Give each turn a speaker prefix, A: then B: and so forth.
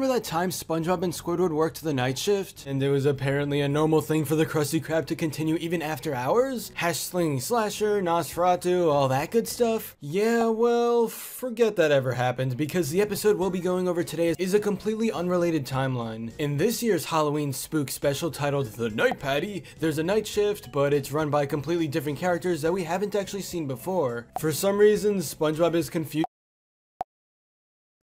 A: remember that time SpongeBob and Squidward worked the night shift? And it was apparently a normal thing for the Krusty Krab to continue even after hours? Hash slinging slasher, Nosferatu, all that good stuff? Yeah, well, forget that ever happened because the episode we'll be going over today is a completely unrelated timeline. In this year's Halloween spook special titled The Night Patty, there's a night shift, but it's run by completely different characters that we haven't actually seen before. For some reason, SpongeBob is confused